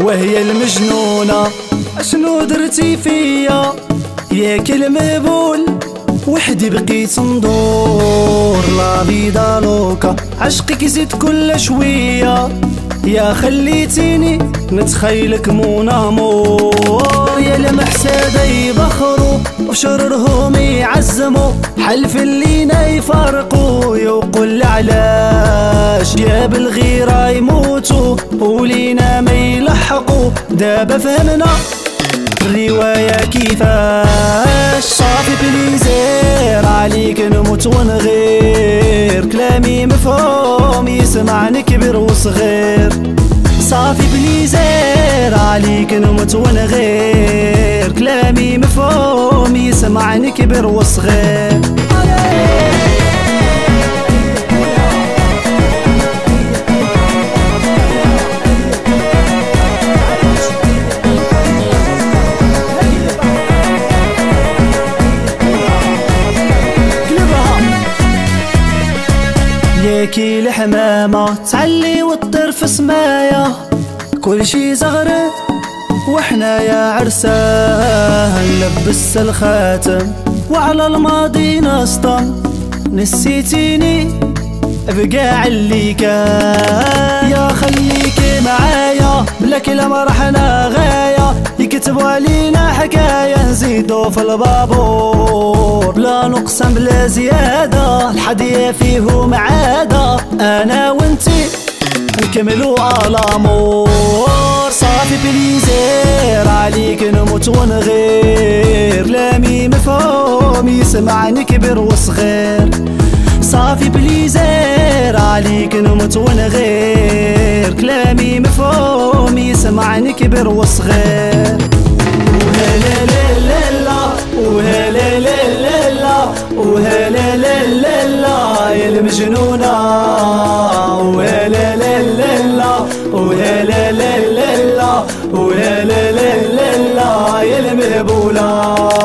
وهي المجنونة. أشنو درتي فيا؟ ياك المهبول وحدي بقيت ندور لا فيدا لوكا عشقك زيد كل شوية. يا خليتيني نتخيلك مون امور يا لمحسادة يبخروا وشررهم يعزموا. حلف اللينا يفارقوا يقول علاش يا بالغيرة يموتوا ولينا دابا فهمنا الرواية كيفاش؟ ça fait plaisir عليك نموت ونغير. كلامي مفهوم يسمعني كبير وصغير. ça fait plaisir عليك نموت ونغير. كلامي مفهوم يسمعني كبير وصغير. ياكي الحمامة تعلي وتطير في سمايا كل شي زغرة وحنا يا عرسان. لبس الخاتم وعلى الماضي نسطن نسيتيني بقاع اللي كان. يا خليكي معايا بلا كلام رحنا غاية. يكتبوا علينا حكاية. نزيدو في البابور لا نقسم بلا زيادة الحدية فيه معادة. أنا وانتي نكملوا الأمور ça fait plaisir عليك نموت ونغير. كلامي مفهوم يسمعني كبر وصغير. ça fait plaisir عليك نموت ونغير. كلامي مفهوم يسمعني كبر وصغير. لا لا لا يا المجنونة. وهلا لا لا لا وهلا لا لا لا وهلا لا لا لا يا المهبولة.